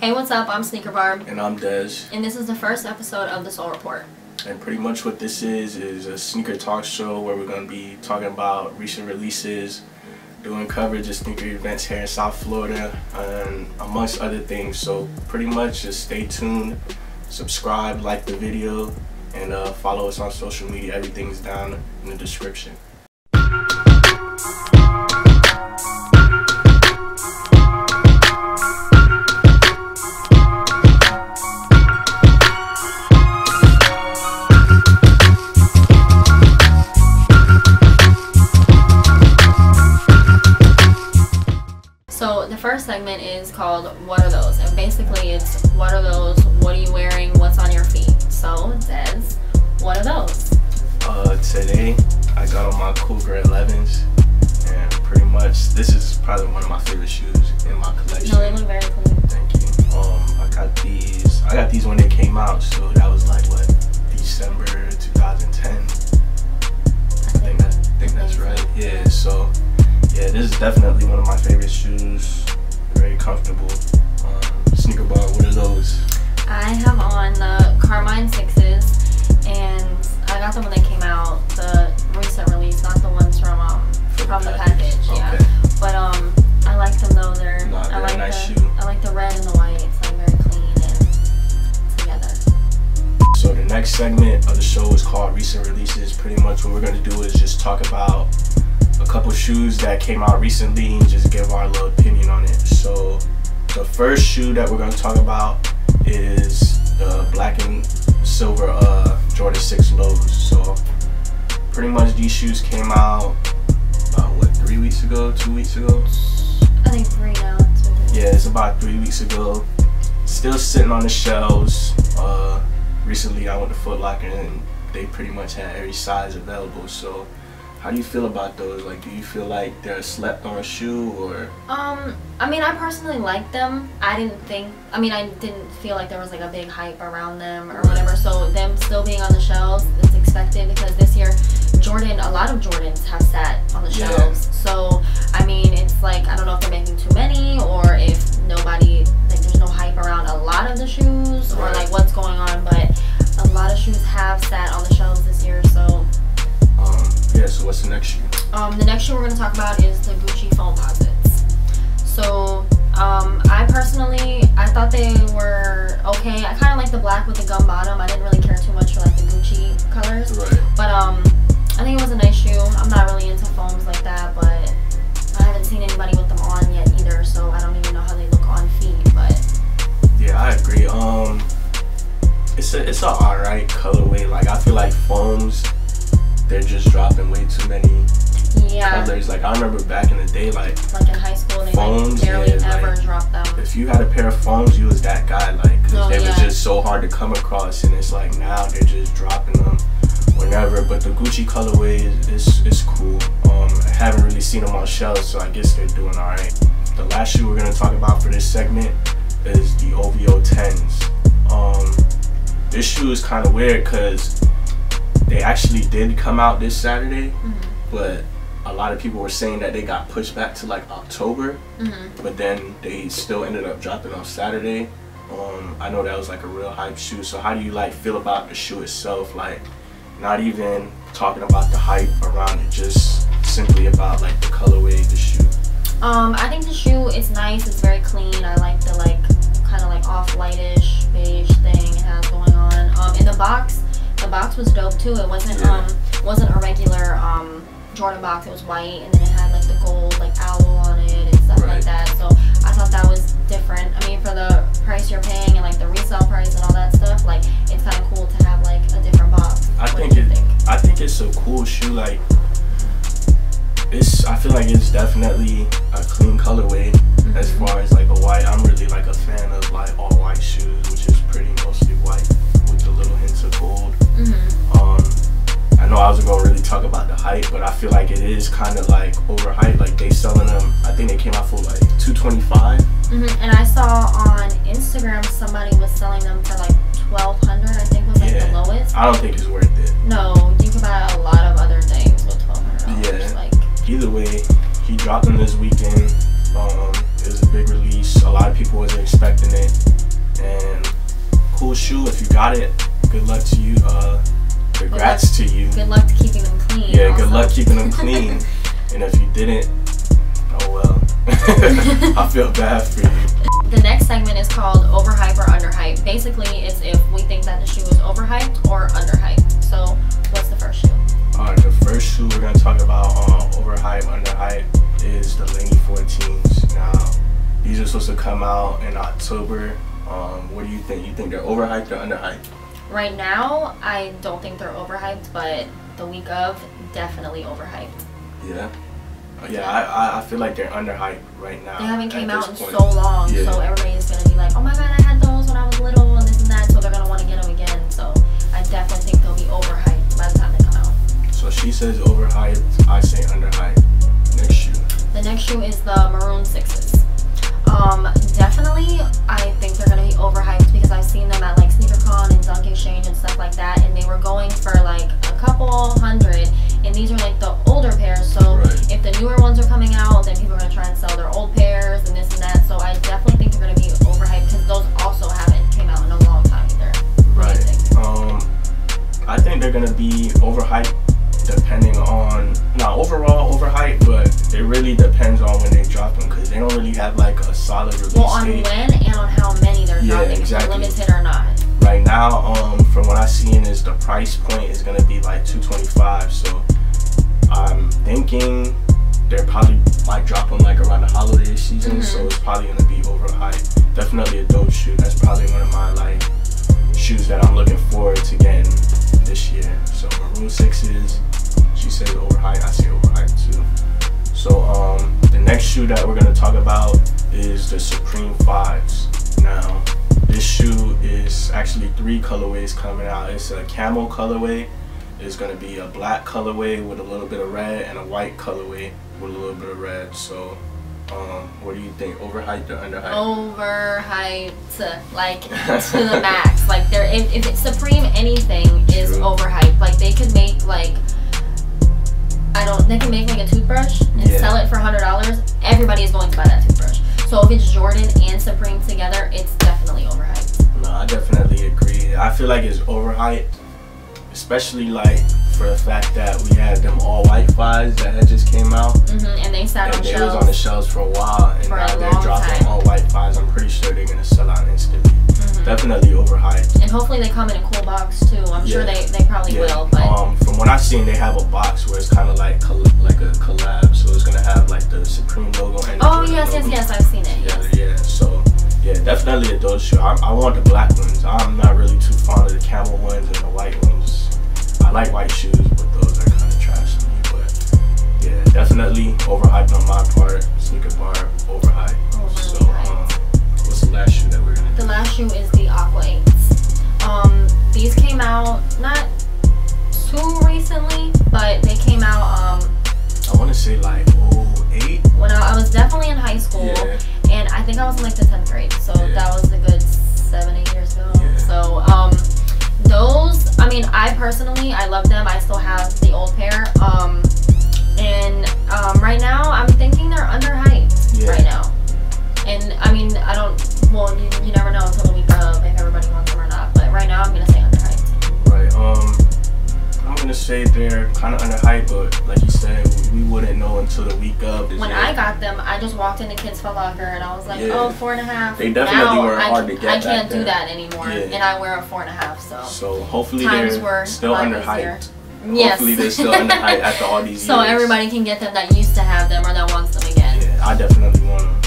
Hey, what's up? I'm Sneaker Barb, And I'm Des. and this is the first episode of the Sole Report. And pretty much what this is is a sneaker talk show where we're going to be talking about recent releases, doing coverage of sneaker events here in South Florida, and amongst other things. So pretty much just stay tuned, subscribe, like the video, and uh, follow us on social media. Everything's down in the description. First segment is called "What are those?" and basically it's "What are those? What are you wearing? What's on your feet?" So Des, what are those? Uh, today I got on my Cool Grey 11s, and pretty much this is probably one of my favorite shoes in my collection. No, they look very clean. Thank you. Um, I got these. I got these when they came out, so that was like what December 2010. I think that, I think that's right. Yeah. So, yeah, this is definitely one of my favorite shoes. Comfortable. Um, Sneaker Barb. What are those? I have on the Carmine Sixes, and I got them when they came out. The recent release, not the ones from um from the package. Yeah. Okay. But um, I like them though. They're Nah, I they're like nice the shoe. I like the red and the white. It's like very clean and together. So the next segment of the show is called recent releases. Pretty much what we're gonna do is just talk about a couple shoes that came out recently and just give our little the first shoe that we're gonna talk about is the black and silver uh, Jordan 6 lows. So pretty much these shoes came out about what three weeks ago, two weeks ago. I think three now. It's. Yeah, it's about three weeks ago. Still sitting on the shelves. Uh, recently, I went to Foot Locker and they pretty much had every size available. So, how do you feel about those? Like, do you feel like they're a slept-on shoe or? Um, I mean, I personally like them. I didn't think, I mean, I didn't feel like there was like a big hype around them or whatever. So them still being on the shelves is expected because this year, Jordan, a lot of Jordans have sat on the Yeah. shelves. So I mean, it's like I don't know if they're making too many or if nobody like there's no hype around a lot of the shoes or Right. like what's going on. But a lot of shoes have sat on the the next shoe? um, the next shoe we're going to talk about is the Gucci Foamposites. So, um, I personally, I thought they were okay. I kind of like the black with the gum bottom. I didn't really care too much for like the Gucci colors, Right. but um, I think it was a nice shoe. I'm not really into foams like that, but I haven't seen anybody with them on yet either, so I don't even know how they look on feet. But Yeah, I agree. Um, it's a it's a alright colorway. Like, I feel like foams, they're just dropping way too many yeah, colors. Like, I remember back in the day, like. like in high school, they Foams, like barely yeah, ever like- them. if you had a pair of phones, you was that guy, like, Oh, they were just so hard to come across, and it's like now they're just dropping them whenever. But the Gucci colorway is is, is cool. Um, I haven't really seen them on shelves, so I guess they're doing all right. The last shoe we're gonna talk about for this segment is the OVO 10s. Um, this shoe is kind of weird because they actually did come out this Saturday, Mhm. but a lot of people were saying that they got pushed back to like October Mhm. but then they still ended up dropping on Saturday. Um, I know that was like a real hype shoe. So how do you like feel about the shoe itself? Like, not even talking about the hype around it, just simply about like the colorway of the shoe. Um, I think the shoe is nice. It's very clean. I like the like kind of like off lightish beige thing it has going on. Um, in the box, the box was dope too. It wasn't Yeah. um wasn't a regular um Jordan box. It was white and then it had like the gold like owl on it and stuff Right. like that. So I thought that was different. I mean, for the price you're paying and like the resale price and all that stuff, like it's kind of cool to have like a different box. I what think it. think? I think it's a cool shoe. Like, it's. I feel like it's definitely a clean colorway. As Mhm. far as like a white, I'm really like a fan of like all white shoes, know I wasn't gonna really talk about the hype, but I feel like it is kind of like overhyped. Like they selling them. I think they came out for like 225. Mm-hmm. And I saw on Instagram somebody was selling them for like 1200. I think was like yeah. the lowest. I don't think it's worth it. No, you can buy a lot of other things with 1200. Yeah. Like either way, he dropped them this weekend. Um, it was a big release. A lot of people wasn't expecting it. And cool shoe if you got it. Good luck to you. Uh, congrats to you. Good luck to keeping them clean. Yeah, also. good luck keeping them clean. and if you didn't, oh well. I feel bad for you. The next segment is called overhype or underhype. Basically, it's if we think that the shoe is overhyped or underhyped. So, what's the first shoe? Alright, the first shoe we're gonna talk about uh, overhype, underhype is the Laney 14s. Now, these are supposed to come out in October. Um, what do you think? You think they're overhyped or underhyped? Right now, I don't think they're overhyped, but the week of, definitely overhyped. Yeah. Yeah, I, I- feel like they're underhyped right now. They haven't came out in point. so long, Yeah. so everybody's gonna be like, "Oh my god, I had those when I on when and on how many they're Yeah, dropping, if exactly. limited or not. Right now, um, from what I've seen, is the price point is gonna be like 225. So I'm thinking they're probably might drop them like around the holiday season. So Mhm. it's probably gonna be overhyped. Definitely a dope shoe. That's probably one of my like shoes that I'm looking forward to getting three colorways coming out. It's a camel colorway. It's gonna be a black colorway with a little bit of red and a white colorway with a little bit of red. So, um, what do you think? Overhyped or underhyped? overhyped like to the max like they're if, if it's supreme anything is True. overhyped like they could make like i don't they can make like a toothbrush and Yeah. sell it for hundred dollars everybody is going to buy that toothbrush so if it's jordan and supreme together it's definitely feel like it's overhyped, especially like for the fact that we had them all white fives that had just came out. hmm and they sat and on they shelves was on the shelves for a while, and now they're dropping time. all white fives. I'm pretty sure they're gonna sell out instantly. Mhm. Definitely overhyped. and hopefully they come in a cool box too i'm sure they, they probably will but Um, from what I've seen, they have a box where it's kind of like coll- like a collab, so it's gonna have like the Supreme logo and oh yes yes logo yes i've seen it together. yes. Yeah, so yeah, definitely a dope shoe. I, I want the black ones. I'm not really too fond of the camel ones and the white ones. I like white shoes, but those are kind of trash to me. But yeah, definitely overhyped on my part. Sneaker love them. I still have the old pair. Um, and um, right now, I'm thinking they're underhyped Yeah. right now. And I mean, I don't, well, you, you never know until the week of if everybody wants them or not. But right now, I'm going to say underhyped. Right. Um, I'm gonna say they're kind of underhyped, but like you said, we wouldn't know until the week of. When year. I got them, I just walked into Kids Foot Locker and I was like, Yeah. oh, four and a half. They definitely now, were I, hard to get I can't do that anymore. Yeah. And I wear a four and a half, so. So hopefully Times they're were still underhyped. Yes. Hopefully they're still underhyped after all these so years. everybody can get them that used to have them or that wants them again. Yeah, I definitely want them.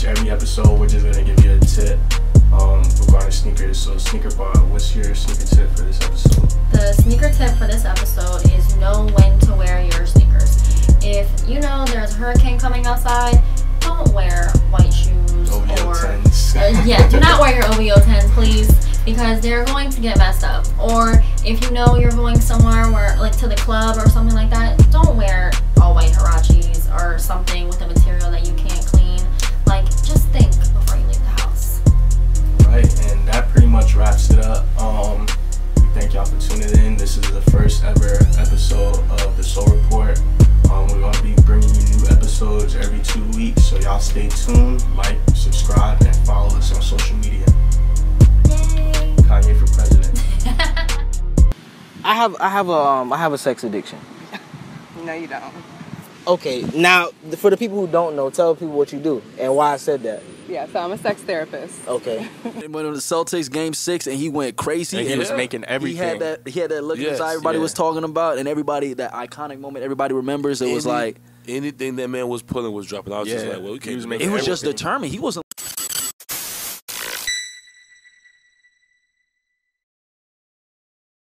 Much every episode we're just gonna give you a tip um, regarding sneakers. So Sneaker Barb, what's your sneaker tip for this episode? The sneaker tip for this episode is know when to wear your sneakers. If you know there's a hurricane coming outside, don't wear white shoes OVO or 10s. Uh, yeah, do not wear your OVO 10s, please, because they're going to get messed up. Or if you know you're going somewhere where, like, to the club or something like that, don't wear all all white Huaraches or something with a material that you can't that pretty much wraps it up. Um, thank y'all for tuning in. This is the first ever episode of the Sole Report. Um, we're gonna be bringing you new episodes every two weeks, so y'all stay tuned, like, subscribe, and follow us on social media. Yay! Kanye for president. I have I have a um I have a sex addiction. No, you don't. Okay, now for the people who don't know, tell people what you do and why I said that. Yeah, so I'm a sex therapist. Okay. They went on the Celtics game six and he went crazy. And he was making everything. He had that he had that look in his eye everybody yeah. was talking about and everybody that iconic moment everybody remembers. It was Any- like anything that man was pulling was dropping. I was just like, well, we he can't. was do making it was just everything. determined. He wasn't